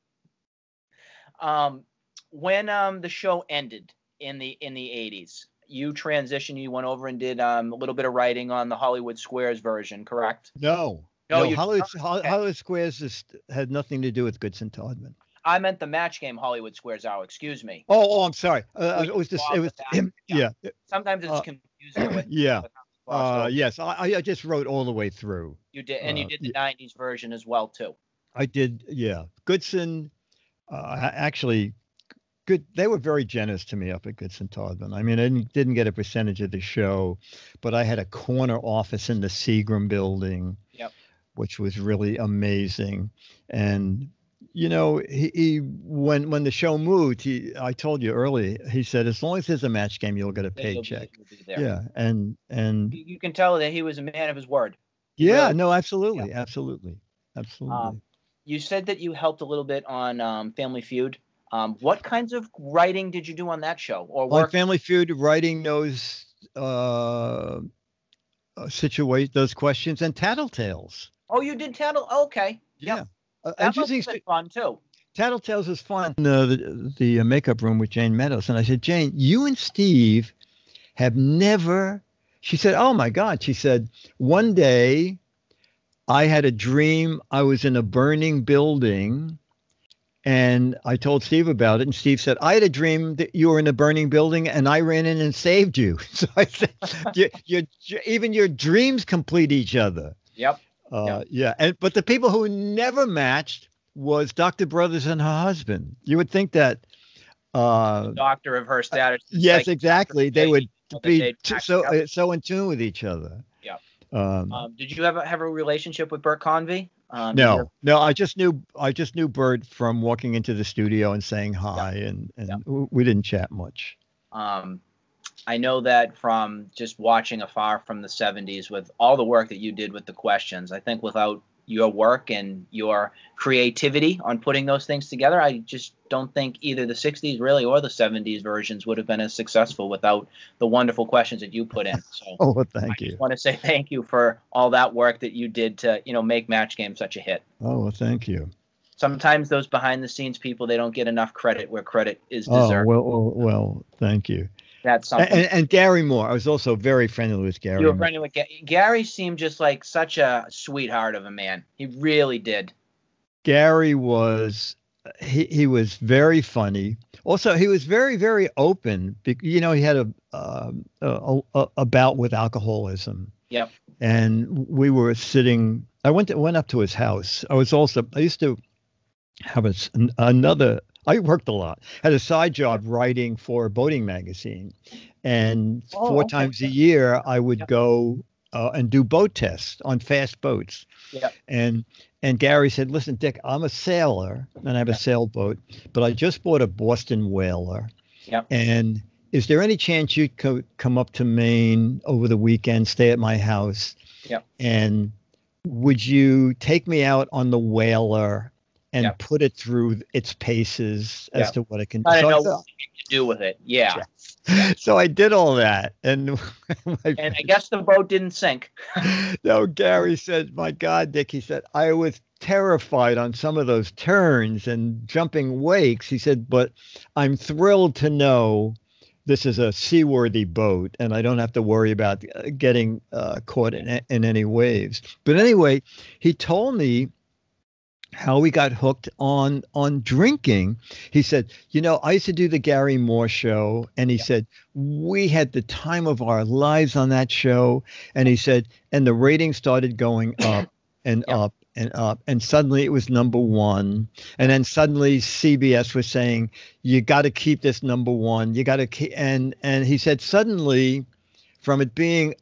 um, when um the show ended in the in the eighties, you transitioned. You went over and did um a little bit of writing on the Hollywood Squares version, correct? No. No, No, Hollywood, okay. Hollywood Squares is, had nothing to do with Goodson Todman. I meant the match game Hollywood Squares Hour. Excuse me. Oh, oh, I'm sorry. Uh, it was just, it was, that. yeah, Sometimes it's Uh, confusing with. *clears throat* yeah. with Uh, yes, I, I- just wrote all the way through. you did, and you uh, did the '90s version as well too. I did, yeah. Goodson, uh, actually, good. They were very generous to me up at Goodson Todman. I mean, I didn't, didn't get a percentage of the show, but I had a corner office in the Seagram building, Yep. which was really amazing. And you know, he, he when when the show moved, he I told you early, he said, as long as there's a match game, you'll get a paycheck. be. Yeah, and and You, can tell that he was a man of his word. yeah, Really? no, absolutely, absolutely, absolutely. Um, You said that you helped a little bit on um, Family Feud. Um, what kinds of writing did you do on that show or on? Family Feud, writing those uh, uh, situate those questions and tattletales. oh, you did Tattle. Okay, Yeah, Yep. Uh, that must interesting. have fun too. Tattletales is fun. Uh, the the uh, makeup room with Jayne Meadows, and I said, Jane, you and Steve have never. She said, Oh my God. She said, one day I had a dream. I was in a burning building. And I told Steve about it, and Steve said, "I had a dream that you were in a burning building, and I ran in and saved you." *laughs* So I said, *laughs* your, your, "Even your dreams complete each other." Yep. Uh, yeah, and but the people who never matched was Dr. Brothers and her husband. You would think that. Uh, Doctor of her status. is yes, like- exactly. They would be t- so uh, so in tune with each other. Yeah. Um, Um, did you ever have a relationship with Bert Convy? Um, No, you're- no, I just knew I just knew Bert from walking into the studio and saying hi, and and Yeah. we didn't chat much. Um, I know that from just watching afar from the 70s with all the work that you did with the questions. I think without your work and your creativity on putting those things together, I just don't think either the 60s really or the 70s versions would have been as successful without the wonderful questions that you put in. *laughs* So Oh, well, I thank you. just want to say thank you for all that work that you did to, you know, make Match Game such a hit. Oh, well, thank you. Sometimes those behind the scenes people they don't get enough credit where credit is Oh, deserved. well, well, well, thank you. That's And, something. and, and Garry Moore, I was also very friendly with Garry. You were Moore. friendly with Ga- Garry. Seemed just like such a sweetheart of a man. He really did. Garry was he he was very funny. Also, he was very very open. You know, he had a um, a, a, a bout with alcoholism. Yep. And we were sitting. I went to, went up to his house. I was also I used to have a, another. I worked a lot. Had a side job writing for a boating magazine, and Oh, four okay. times a year I would go uh, and do boat tests on fast boats. Yep. And and Garry said, "Listen, Dick, I'm a sailor and I have a sailboat, but I just bought a Boston whaler. Yep. And is there any chance you'd co- come up to Maine over the weekend, stay at my house? Yep. And would you take me out on the whaler and Yep. put it through its paces as Yep. to what it can do?" I So I know what to do with it. Yeah. thought- so I did all that, and *laughs* And I guess the boat didn't sink. *laughs* no, Garry said, "My God, Dick," he said, "I was terrified on some of those turns and jumping wakes." He said, "But I'm thrilled to know this is a seaworthy boat, and I don't have to worry about uh, getting uh, caught in, in any waves." But anyway, he told me how we got hooked on on drinking. He said, "You know, I used to do the Garry Moore show, and he said we had the time of our lives on that show." And he said, and the ratings started going *coughs* up and Yeah. up and up, and suddenly it was number one. And then suddenly CBS was saying, "You got to keep this number one. You got to keep." And and he said, suddenly, from it being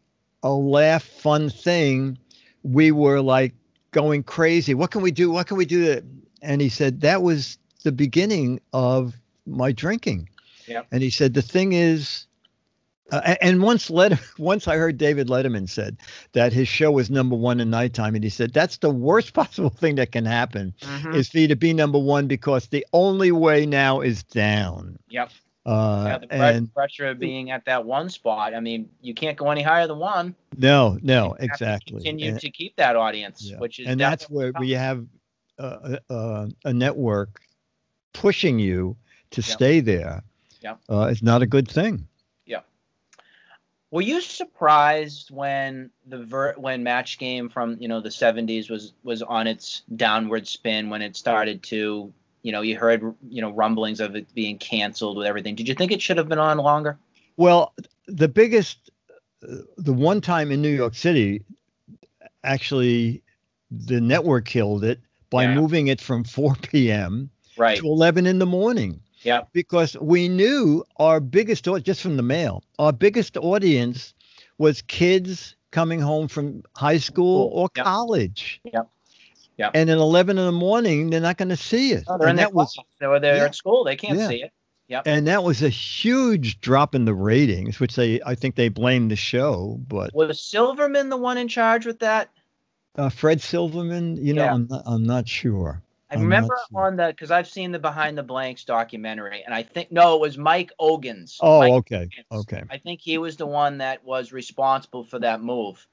a laugh, fun thing, we were like going crazy. What can we do? What can we do? And he said that was the beginning of my drinking. Yep. And he said the thing is, uh, and once Let *laughs* once I heard David Letterman said that his show was number one in nighttime, and he said that's the worst *laughs* possible thing that can happen Mhm. is for you to be number one because the only way now is down. Yep. Uh, Yeah, the and pressure of being at that one spot. I mean, you can't go any higher than one. no, no, You have to exactly. Continue And- to keep that audience, Yeah. which is and that's where we have uh, uh, a network pushing you to Yep. stay there. Yep. Uh, it's not a good thing. Yeah. Were you surprised when the ver- when Match Game from you know the 70s was was on its downward spin when it started to you know you heard you know rumblings of it being canceled with everything. Did you think it should have been on longer? Well, the biggest, the one time in New York City, actually, the network killed it by Yeah. moving it from 4 *laughs* p.m. Right. to 11 in the morning. Yep. Because we knew our biggest, just from the mail, our biggest audience was kids coming home from high school or Yep. college. Yep. Yep. And at 11 in the morning, they're not going to see it. Oh, they're in and their that was class. They were there Yeah. at school. They can't Yeah. see it. and that was a huge drop in the ratings, which they I think they blamed the show, but Was Silverman the one in charge with that? uh, Fred Silverman, you know, Yeah. I'm not I'm not sure. I I'm remember sure. on the because I've seen the Behind the Blanks documentary, and I think no, it was Mike Ogiens. Oh, Mike okay, Ogiens. okay. I think he was the one that was responsible for that move.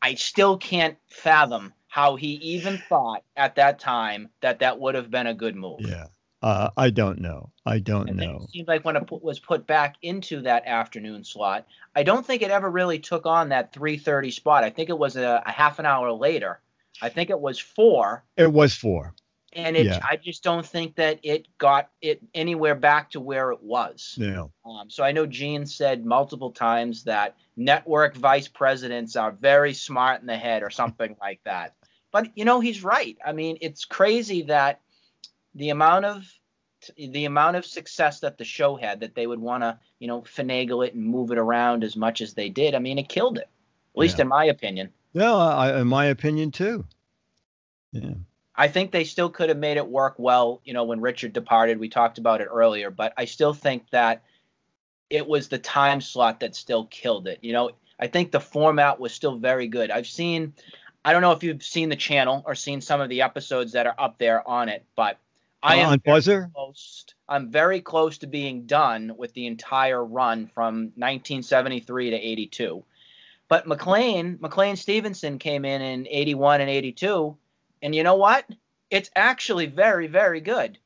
I still can't fathom how he even thought at that time that that would have been a good move. Yeah, uh, I don't know. I don't And know. it seemed like when it put, was put back into that afternoon slot, I don't think it ever really took on that 3:30 spot. I think it was a, a half an hour later. I think it was four, It was four. and it Yeah. I just don't think that it got it anywhere back to where it was. No. Um, so I know Gene said multiple times that network vice presidents are very smart in the head or something like that. But you know he's right. I mean, it's crazy that the amount of the amount of success that the show had that they would want to you know finagle it and move it around as much as they did. I mean, it killed it. At least Yeah. in my opinion. No, I, in my opinion too. Yeah. I think they still could have made it work well, you know, when Richard departed. We talked about it earlier, but I still think that it was the time slot that still killed it. You know, I think the format was still very good. I've seen, I don't know if you've seen the channel or seen some of the episodes that are up there on it, but I am on Buzzr. Close, I'm very close to being done with the entire run from 1973 to 82. But McLean, McLean Stevenson came in in 81 and 82, and you know what? It's actually very, very good.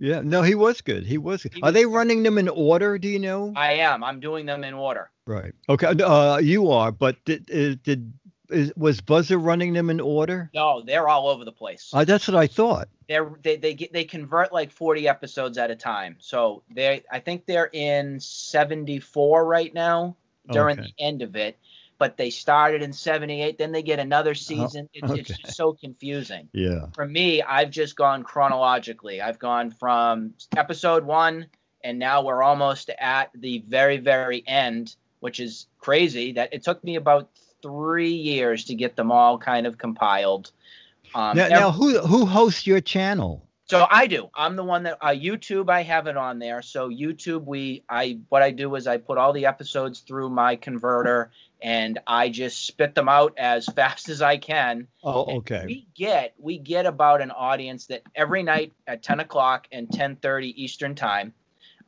Yeah, no, he was good. He was. Good. Are they running them in order? Do you know? I am. I'm doing them in order. Right. Okay. Uh, you are, but did uh, did is, was Buzzr running them in order? No, they're all over the place. Uh, that's what I thought. they're they they get they convert like 40 episodes at a time. So they I think they're in 74 right now during Okay. the end of it. But they started in 78, then they get another season. It's, it's okay. just so confusing. Yeah. For me, I've just gone chronologically. I've gone from episode one, and now we're almost at the very, very end, which is crazy. That it took me about three years to get them all kind of compiled. Um, Now, now who who hosts your channel? so I do. I'm the one that uh, YouTube. I have it on there. So YouTube, we I what I do is I put all the episodes through my converter, and I just spit them out as *laughs* fast as I can. Oh, And okay. We get we get about an audience that every night at 10 o'clock and 10:30 Eastern time,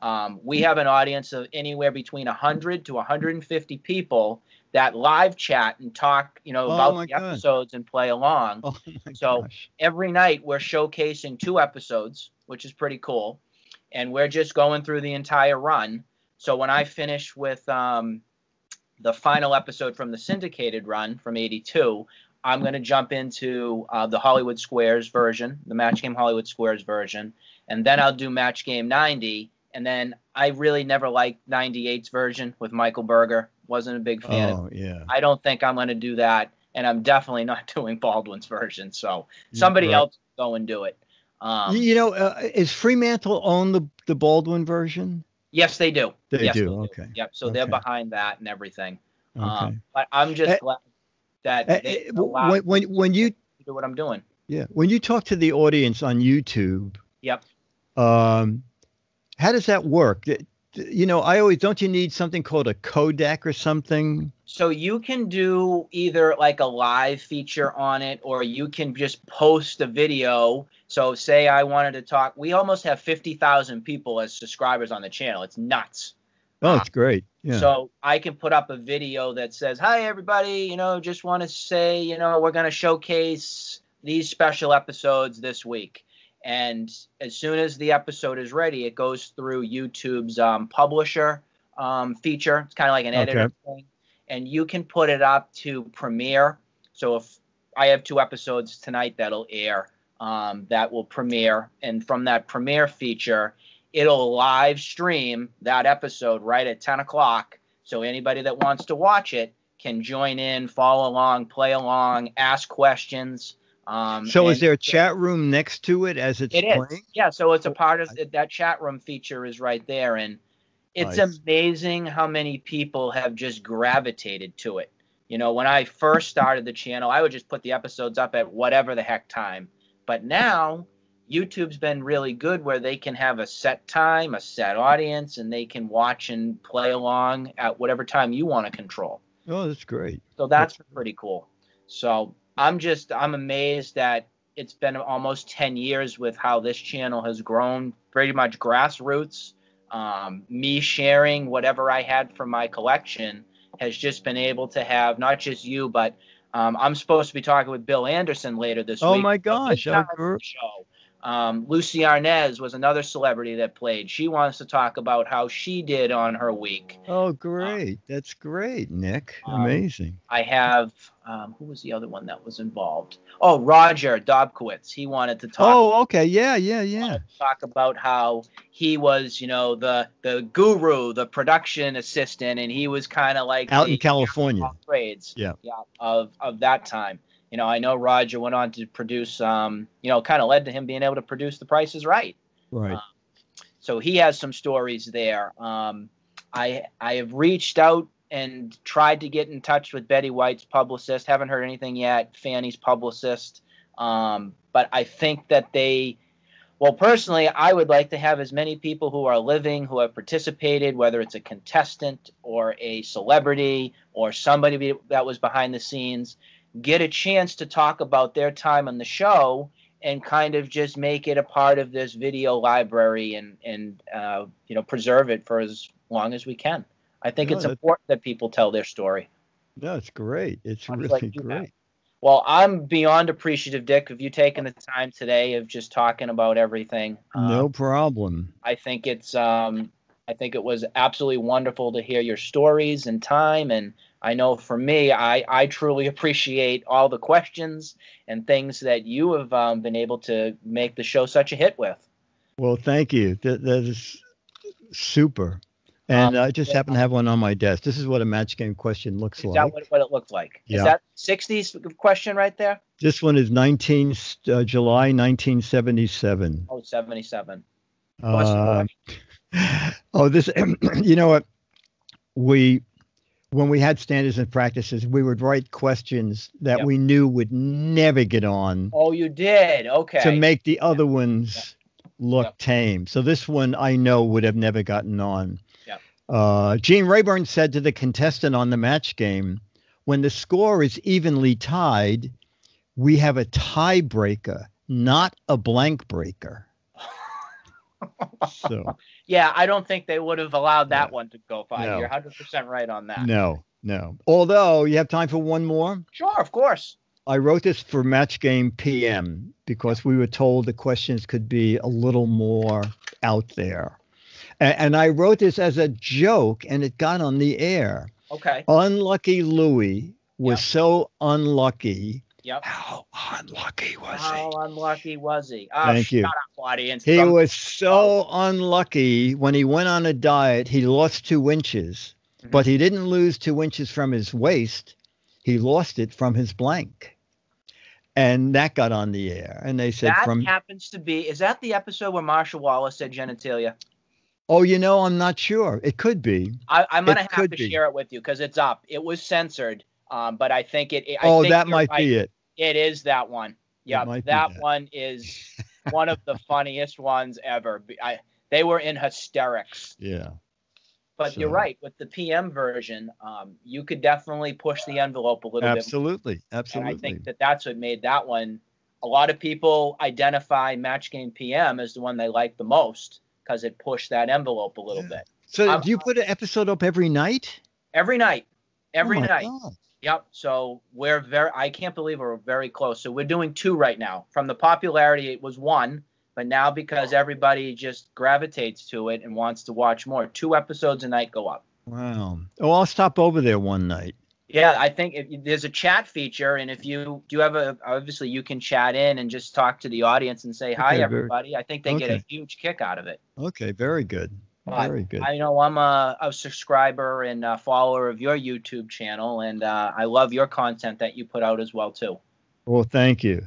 um, we have an audience of anywhere between 100 to 150 people that live chat and talk, you know, Oh about the God. episodes and play along Oh So- gosh. every night we're showcasing two episodes, which is pretty cool, and we're just going through the entire run. So when I finish with um, the final episode from the syndicated run from '82, I'm going to jump into uh, the Hollywood Squares version, the Match Game Hollywood Squares version, and then I'll do Match Game 90. And then I really never liked 98's version with Michael Burger. Wasn't a big fan Oh yeah. I don't think I'm going to do that, and I'm definitely not *laughs* doing Baldwin's version. So somebody Right. else go and do it. Um, You- know, uh, is Fremantle own the the Baldwin version? yes, they do. They yes, do, okay. Yep. So they're behind that and everything. Okay. Um, but I'm just Eh, glad that Uh, they uh, when when when you do what I'm doing. yeah when you talk to the audience on YouTube, Yep. um, how does that work? You know, I always don't. You need something called a codec or something. So you can do either like a live feature on it, or you can just post a video. So say I wanted to talk. We almost have fifty thousand people as subscribers on the channel. It's nuts. Oh, Ah. it's great. Yeah. So I can put up a video that says, "Hi everybody, you know, just want to say, you know, we're going to showcase these special episodes this week." And as soon as the episode is ready, it goes through YouTube's um, publisher um, feature. It's kind of like an editor Okay. thing, and you can put it up to premiere. So if I have two episodes tonight that'll air, um, that will premiere, and from that premiere feature, it'll live stream that episode right at 10 o'clock. So anybody that wants to watch it can join in, follow along, play along, ask questions. Um, so is there a chat room next to it as it's It is. playing? Yeah, so it's a part of that chat room feature is right there, and it's Nice. amazing how many people have just gravitated to it. You know, when I first started the channel, I would just put the episodes up at whatever the heck time. But now, YouTube's been really good where they can have a set time, a set audience, and they can watch and play along at whatever time you want to control. Oh, that's great. So that's pretty cool. So I'm just I'm amazed that it's been almost 10 years with how this channel has grown pretty much grassroots. Um, me sharing whatever I had from my collection has just been able to have not just you, but um, I'm supposed to be talking with Bill Anderson later this Oh week. Oh my gosh, I time on grew- the show. Um, Lucie Arnaz was another celebrity that played. She wants to talk about how she did on her week. Oh, great. That's great, Nick. Um, Amazing. I have um, who was the other one that was involved? Oh, Roger Dobkowitz. He wanted to talk Oh, okay. Yeah, yeah, yeah. talk about how he was, you know, the the guru, the production assistant, and he was kind of like Out the in California. jack of all trades, Yeah. yeah, of of that time. You know, I know Roger went on to produce, um, you know, kind of led to him being able to produce The Price is Right Right. so he has some stories there. Um, I I have reached out and tried to get in touch with Betty White's publicist. Haven't heard anything yet. Fannie's publicist. Um, but I think that they, well, personally, I would like to have as many people who are living who have participated, whether it's a contestant or a celebrity or somebody that was behind the scenes, get a chance to talk about their time on the show and kind of just make it a part of this video library and and uh, you know preserve it for as long as we can. I think no, it's important that people tell their story. No, it's great. It's really like great. Well, I'm beyond appreciative, Dick, of you taking the time today of just talking about everything. No um, problem. I think it's um, I think it was absolutely wonderful to hear your stories and time and I know for me, I, I truly appreciate all the questions and things that you have um, been able to make the show such a hit with. Well, thank you. That, that is super. And um, I just yeah. happen to have one on my desk. This is what a match game question looks is like. Is that what, what, it looked like? Yeah. Is that 60s question right there? This one is 19 uh, July 1977. Oh, 77. Uh, *laughs* oh, this. *clears throat* you know what? We when we had standards and practices, we would write questions that yep. we knew would never get on. Oh, you did? Okay. To make the other yep. ones yep. look tame. So this one I know would have never gotten on. Uh, Gene Rayburn said to the contestant on the match game, when the score is evenly tied, we have a tiebreaker, not a blank breaker. *laughs* so yeah, I don't think they would have allowed that one to go five. No. You're 100% right on that. No, no. Although you have time for one more? Sure, of course. I wrote this for Match Game PM because we were told the questions could be a little more out there. And, and I wrote this as a joke and it got on the air. Okay. Unlucky Louie was yep. so unlucky Yep. How unlucky was How he? How unlucky was he? Oh, Thank you. Up, audience. He Some... was so unlucky when he went on a diet. He lost two inches, mm-hmm. but he didn't lose two inches from his waist. He lost it from his blank. And that got on the air. And they said that from happens to be is that the episode where Marcia Wallace said genitalia? Oh, you know, I'm not sure. It could be. I, am gonna have to be. share it with you because it's up. It was censored, um, but I think it. I oh, think that might right. be it. It is that one. Yeah, that, that one is *laughs* one of the funniest ones ever. I, they were in hysterics. Yeah. But so. you're right. With the PM version, um, you could definitely push the envelope a little absolutely, bit. Absolutely. Absolutely. And I think that that's what made that one. A lot of people identify Match Game PM as the one they like the most because it pushed that envelope a little yeah. bit. So um, do you put an episode up every night? Every night. Oh every oh night. God. Yep. So we're very, I can't believe we're very close. So we're doing two right now. From the popularity, it was one, but now because everybody just gravitates to it and wants to watch more, two episodes a night go up. Wow. Oh, I'll stop over there one night. Yeah, I think if, there's a chat feature, and if you do have a obviously you can chat in and just talk to the audience and say hi, okay, everybody. Very, I think they okay. get a huge kick out of it. Okay, very good. Very good. I know I'm a, a subscriber and a follower of your YouTube channel, and uh, I love your content that you put out as well too. Well, thank you.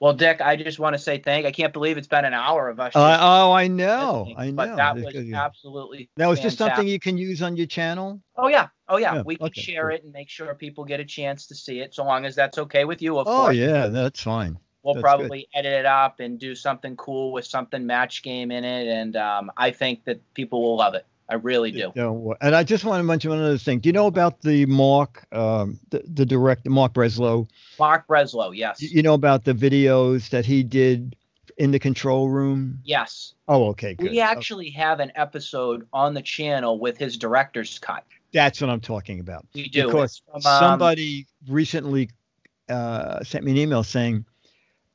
Well, Dick, I just want to say thank. I can't believe it's been an hour of us. Uh, oh, I know, I know. But that was absolutely. That was just something you can use on your channel. Oh yeah, oh yeah. yeah. We can okay, share cool. it and make sure people get a chance to see it, so long as that's okay with you. Of oh course. yeah, that's fine. We'll That's probably good. edit it up and do something cool with something match game in it, and um, I think that people will love it. I really do. and I just want to mention one other thing. Do you know about the Marc, um, the, the director, Marc Breslow? Marc Breslow, yes. You know about the videos that he did in the control room? Yes. Oh, okay, good. We actually okay. have an episode on the channel with his director's cut. That's what I'm talking about. We do. Because from, um, somebody recently uh, sent me an email saying –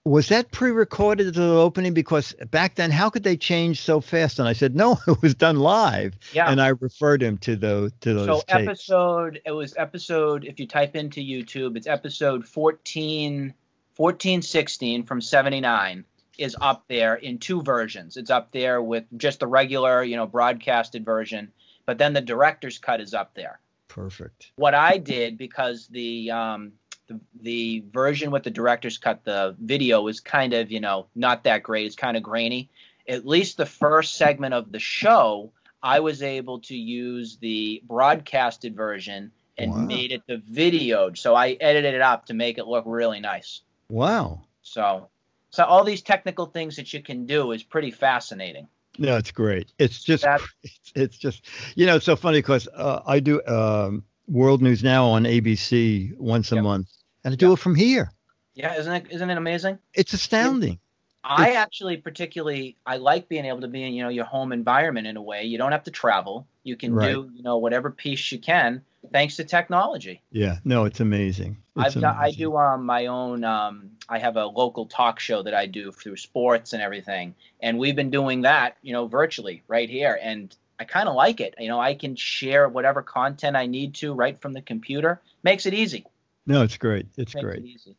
was that pre-recorded at the opening? Because back then how could they change so fast? And i said no *laughs* it was done live. Yeah. And i referred him to the to those so tapes. episode it was episode if you type into youtube it's episode 14 14 16 from 79 is up there in two versions. It's up there with just the regular you know broadcasted version but then the director's cut is up there. Perfect. What i did because the um the, the version with the director's cut, the video is kind of, you know, not that great. It's kind of grainy. At least the first segment of the show, I was able to use the broadcasted version and wow. made it the video. So I edited it up to make it look really nice. Wow. So, so all these technical things that you can do is pretty fascinating. No, it's great. It's just, *laughs* it's, it's, just, you know, it's so funny because uh, I do um, World News Now on ABC once a yep. month, and I do yep. it from here. Yeah, isn't it? Isn't it amazing? It's astounding. I actually particularly I like being able to be in you know your home environment in a way. You don't have to travel. You can right. do you know whatever piece you can thanks to technology. Yeah, no, it's amazing. It's I've got, I do um my own um I have a local talk show that I do through sports and everything, and we've been doing that you know virtually right here, and I kind of like it. You know, I can share whatever content I need to right from the computer. Makes it easy. No, it's great. It's Makes great. It easy.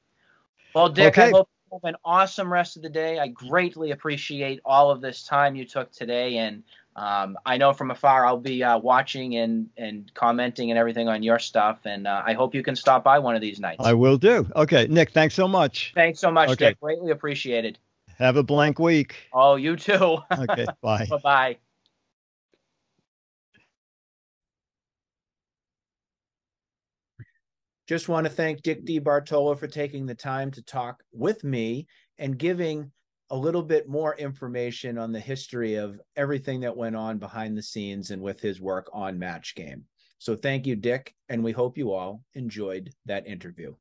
Well, Dick, okay. I hope have an awesome rest of the day. I greatly appreciate all of this time you took today, and um, I know from afar I'll be uh, watching and and commenting and everything on your stuff. And uh, I hope you can stop by one of these nights. I will do. Okay, Nick, thanks so much. Thanks so much, okay. Dick. Greatly appreciated. Have a blank week. Oh, you too. okay, *laughs* bye. bye bye. Just want to thank Dick DeBartolo for taking the time to talk with me and giving a little bit more information on the history of everything that went on behind the scenes and with his work on Match Game. So thank you, Dick, and we hope you all enjoyed that interview.